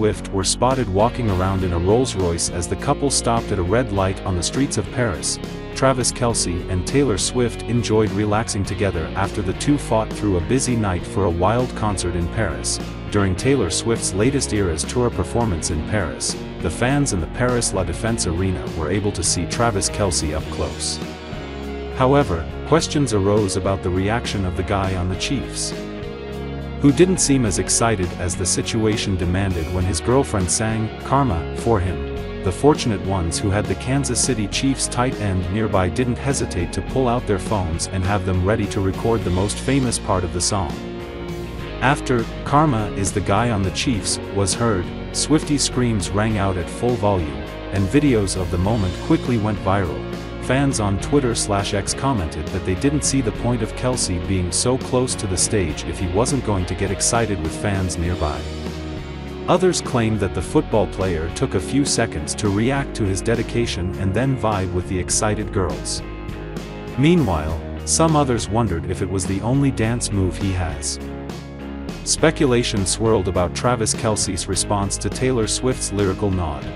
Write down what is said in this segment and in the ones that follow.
Swift were spotted walking around in a Rolls-Royce as the couple stopped at a red light on the streets of Paris. Travis Kelce and Taylor Swift enjoyed relaxing together after the two fought through a busy night for a wild concert in Paris. During Taylor Swift's latest Eras tour performance in Paris, the fans in the Paris La Défense Arena were able to see Travis Kelce up close. However, questions arose about the reaction of the guy on the Chiefs who didn't seem as excited as the situation demanded when his girlfriend sang Karma for him. The fortunate ones who had the Kansas City Chiefs tight end nearby didn't hesitate to pull out their phones and have them ready to record the most famous part of the song. After Karma is the guy on the Chiefs was heard, Swiftie screams rang out at full volume, and videos of the moment quickly went viral fans on Twitter slash X commented that they didn't see the point of Kelce being so close to the stage if he wasn't going to get excited with fans nearby. Others claimed that the football player took a few seconds to react to his dedication and then vibe with the excited girls. Meanwhile, some others wondered if it was the only dance move he has. Speculation swirled about Travis Kelce's response to Taylor Swift's lyrical nod.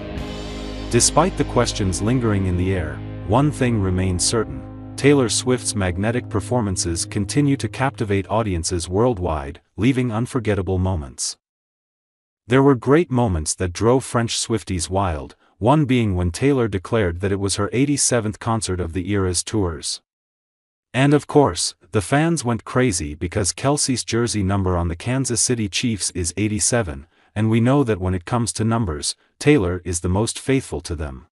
Despite the questions lingering in the air, one thing remains certain. Taylor Swift's magnetic performances continue to captivate audiences worldwide, leaving unforgettable moments. There were great moments that drove French Swifties wild, one being when Taylor declared that it was her 87th concert of the Eras tours. And of course, the fans went crazy because Kelce's jersey number on the Kansas City Chiefs is 87, and we know that when it comes to numbers, Taylor is the most faithful to them.